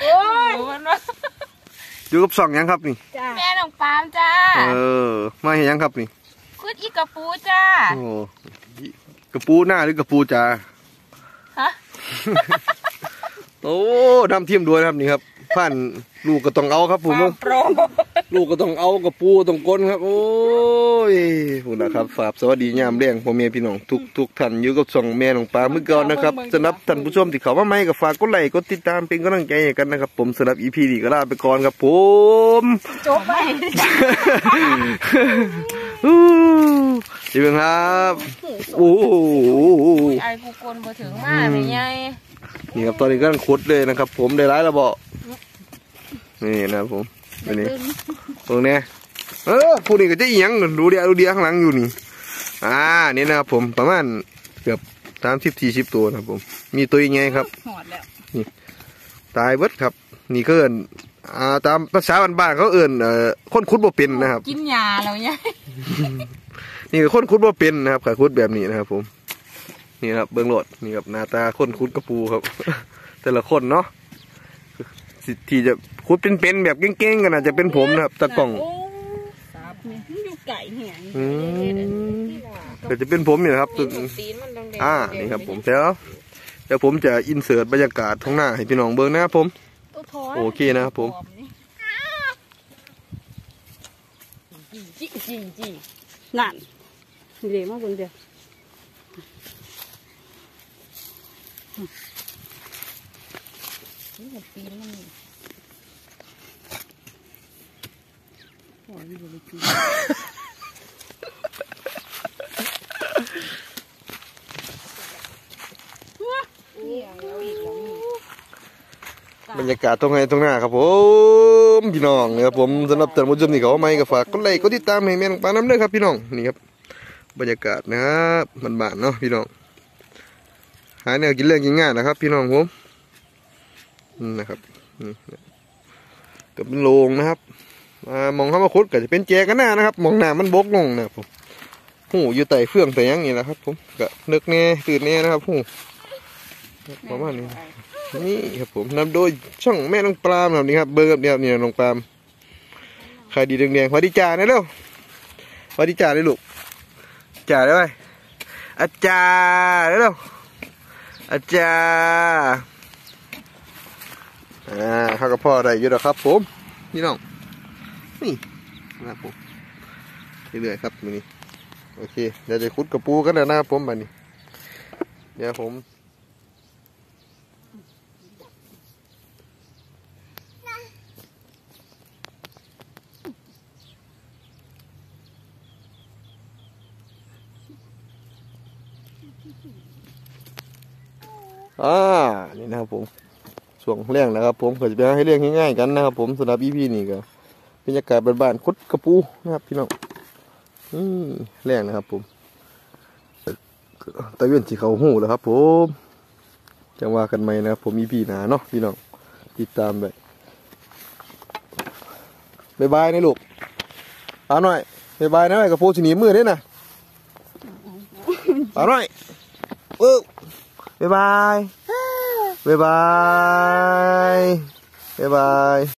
โอ้ยมันว่าอยู่กับสองหยังครับนี่ จ้าแม่น้องปาล์มจ้า เออ มาเห็นยังครับนี่คุดอีกระปูจ้า โอ้กระปูหน้าหรือกระปูจ่าฮะ โอ้ทำทีมด้วยนะครับนี่ครับผ่านลูกก็ต้องเอาครับผมปาล์มโปร ลูกก็ต้องเอากระปูต้องก้นครับ โอ้ยคุณนะครับฝากสวัสดียามเลี้ยงพ่อแม่พี่น้องทุกทุกท่านอยู่กับสองแม่น้องปลาเมื่อก่อนนะครับสำหรับท่านผู้ชมที่เขามาใหม่ก็ฝากกดไลค์กดติดตามเป็นกำลังใจให้กันนะครับ ผมสำหรับอีพีนี้ก็ลาไปก่อนครับผมจบไปอู้ดีเบิ่งครับโอ้โหไอ้กูกลนบ่ถึงมาไม่ใหญ่นี่ครับตอนนี้กำลังขุดเลยนะครับ ผมได้ร้ายแล้วบอกนี่นะครับผม ตัวนี้ตรงนี้เออผู้นี้ก็จะเอียงดูเดียวดูเดียวข้างหลังอยู่นี่ อ่านี่นะครับผมประมาณเกือบสามสิบสี่สิบตัวนะครับผม มีตัวยังไงครับหอดแล้วตายเบิดครับ นี่ก็เอินอ่าตามภาษาบ้านๆเขาเอินเอ่อคนขุดบ่เป็นนะครับ กินยาแล้วใหญ่นี่คือคนขุดบ่เป็นนะครับขาขุดแบบนี้นะครับ ผม นี่ครับเบื้องโหลดนี่ครับหน้าตาคนขุดกระปูครับ แต่ละคนเนาะสิที่จะ ขุดเป็นๆแบบเก่งๆกันอาจจะเป็นผมนะครับตะกล้องโอ้สาบเนี่ยมันอยู่ไก่แหงอืมก็จะเป็นผมเนี่ยนะครับตีนมันแดงๆอ่านี่ครับผมแล้วเดี๋ยวผมจะอินเสิร์ตบรรยากาศท้องหน้าให้พี่น้องเบิ่งนะครับผมตัวทอโอเคนะครับผมจีจีจีนั่นเดี๋ยวมาเบิ่งเดี๋ยวตีนมัน โอ้ยอยู่เลยจี บรรยากาศตรงไหนตรงหน้าครับผมพี่น้องนะครับผมสำหรับท่านผู้ชมที่เขาไม่ก็ฝากกดไลค์กดติดตามให้แม่น้องปลาน้ำเด้อครับพี่น้องนี่ครับบรรยากาศนะครับมันบานๆเนาะพี่น้องหาแนวกินเรื่องกินง่ายนะครับ พี่น้องผมนะครับอืมก็เป็นโรงนะครับ มองเข้ามาคุดก็จะเป็นแจกันหน้านะครับมองหน้ามันบกลงนะครับผมหูอยู่ไต่เฟื่องแต่ยังนี่แหละครับ ผมก็นึกแน่ตื่นแน่นะครับหูประมาณนี้นี่ครับผมนำโดยช่องแม่น้องปลามครับนี่ครับเบอร์กับเนี่ยนี่น้องปลามขายดีแดงๆวัสดีจ่าเนี่ยเร็ววัสดีจ่าเลยลูกจ่าได้ไหมอาจารย์เร็วอาจารย์อ่าข้ากับพ่อะได้อยู่แล้วครับ ผมนี่น้อง นี่นะครับผมเรื่อยๆครับนี่โอเคเดี๋ยวจะคุดกระปูกันแล้วนะครับผมบัดนี้ เดี๋ยวผมอ่า นี่นะครับผม ช่วงเลี้ยงนะครับผมก็จะไปให้เลี้ยงง่ายๆกันนะครับผมสำหรับอีพีนี่ก็ บรรยากาศบ้านๆคุดกระปูนะครับพี่น้องอืมเลี้ยงนะครับผมตะเวนสีเขาหูแล้วครับ ผมจังว่ากันไหมนะครับผมอีพีหนาเนาะพี่น้องติดตามไปบายบายนะลูกเอาหน่อยบายบายนะไอ้กระปูชนีมือด้วยนะเอาหน่อยเออบ๊ายบายบ๊ายบายบ๊ายบาย